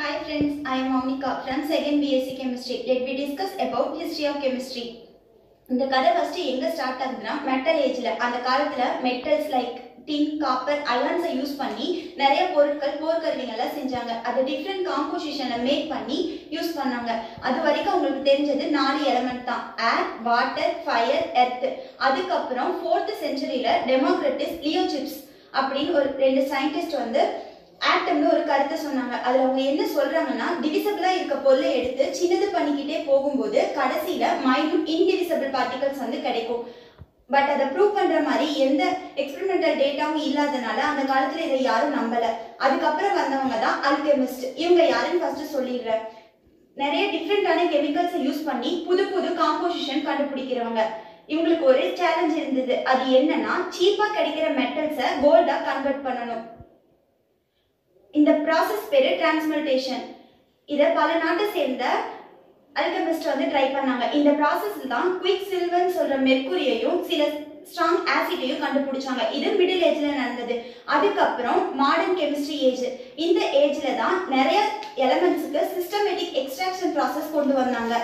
Hi friends, I am Monica. From 2nd BSc Chemistry. Let me discuss about history of chemistry. இந்த கதை first எங்க start ஆகுதுன்னா metal ஏஜ்ல அந்த காலத்துல மெட்டல்ஸ் லைக் டின் காப்பர் அயான்ஸை யூஸ் பண்ணி நிறைய பொருட்கள் போர்க்கருவிகள்லாம் செஞ்சாங்க. அதை டிஃப்ரெண்ட் காம்போசிஷனை மேக் பண்ணி யூஸ் பண்ணாங்க. அது வரைக்கும் உங்களுக்கு தெரிஞ்சது நாலு எலமெண்ட் தான். ஏர் வாட்டர் ஃபயர் எர்த் அதுக்கப்புறம் ஃபோர்த் செஞ்சுரியில டெமோக்ரட்டிஸ் லியோசிப்ஸ் அப்படின்னு ஒரு ரெண்டு சயின்டிஸ்ட் வந்து ஆட்டம்னு ஒரு கருத்தை சொன்னாங்க. அதுல அவங்க என்ன சொல்றாங்கன்னா டிவிசபிளா இருக்க பொருளை எடுத்து சின்னது பண்ணிக்கிட்டே போகும்போது கடைசியில மைனூட் இன்டிவிசபிள் பார்ட்டிகல்ஸ் வந்து கிடைக்கும். பட் அதை ப்ரூவ் பண்ற மாதிரி எந்த எக்ஸ்பெரிமெண்டல் டேட்டாவும் இல்லாதனால அந்த காலத்துல இதை யாரும் நம்பல. அதுக்கப்புறம் வந்தவங்க தான் அல்கெமிஸ்ட் இவங்க யாருன்னு ஃபர்ஸ்ட் சொல்லிடுறேன். நிறைய டிஃப்ரெண்டான கெமிக்கல்ஸை யூஸ் பண்ணி புது புது காம்போசிஷன் கண்டுபிடிக்கிறவங்க. இவங்களுக்கு ஒரு சேலஞ்ச் இருந்தது. அது என்னன்னா சீப்பா கிடைக்கிற மெட்டல்ஸை கோல்டா கன்வெர்ட் பண்ணணும். இந்த ப்ராசஸ் பேரு டிரான்ஸ்மிட்டேஷன் இதை பல நாட்டை சேர்ந்த அல்கமிஸ்ட் வந்து ட்ரை பண்ணாங்க. இந்த ப்ராசஸ்ல தான் குயிக் சில்வர்னு சொல்ற மெர்க்குரியையும் சில ஸ்ட்ராங் ஆசிட்டையும் கண்டுபிடிச்சாங்க. இது மிடில் ஏஜ்ல நடந்தது. அதுக்கப்புறம் மாடர்ன் கெமிஸ்ட்ரி ஏஜ் இந்த ஏஜ்ல தான் நிறைய எலமெண்ட்ஸுக்கு சிஸ்டமேட்டிக் எக்ஸ்ட்ராக்ஷன் ப்ராசஸ் கொண்டு வந்தாங்க.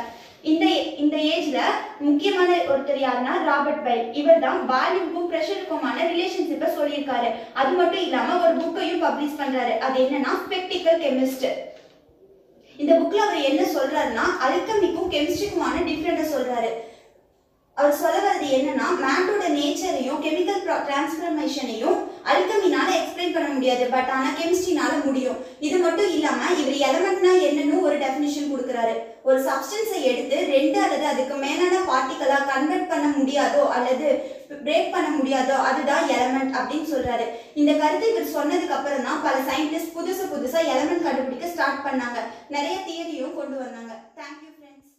இந்த இந்த ஏஜ்ல முக்கியமான ஒருத்தர் யாருன்னா ராபர்ட் பைல். இவர் தான் வால்யூமுக்கும் ப்ரெஷருக்குமான ரிலேஷன்ஷிப்பை சொல்லியிருக்காரு. அது மட்டும் இல்லாம ஒரு புக்கையும் பப்ளிஷ் பண்றாரு. அது என்னன்னா ஸ்பெக்டிக்கல் கெமிஸ்ட் இந்த புக்ல அவர் என்ன சொல்றாருன்னா அல்கமிக்கும் கெமிஸ்ட்ரிக்குமான டிஃப்ரெண்ட்டை சொல்றாரு. அவர் சொல்ல வர்றது என்னன்னா மேட்டோட நேச்சரையும் கெமிக்கல் டிரான்ஸ்ஃபர்மேஷனையும் அல்கமினால எக்ஸ்பிளைன் பண்ண முடியாது. பட் ஆனா கெமிஸ்ட்ரினால முடியும். இது மட்டும் இல்லாம இவர் எலமெண்ட்னா என்னன்னு ஒரு ஒரு சப்ஸ்டன்ஸை எடுத்து ரெண்டு அல்லது அதுக்கு மேலான பார்ட்டிகளா கன்வெர்ட் பண்ண முடியாதோ அல்லது பிரேக் பண்ண முடியாதோ அதுதான் எலமெண்ட் அப்படின்னு சொல்றாரு. இந்த கருத்து இவர் சொன்னதுக்கு அப்புறம் தான் பல சயின்டிஸ்ட் புதுசு புதுசா எலமெண்ட் கண்டுபிடிக்க ஸ்டார்ட் பண்ணாங்க. நிறைய தியரியும் கொண்டு வந்தாங்க. Thank you friends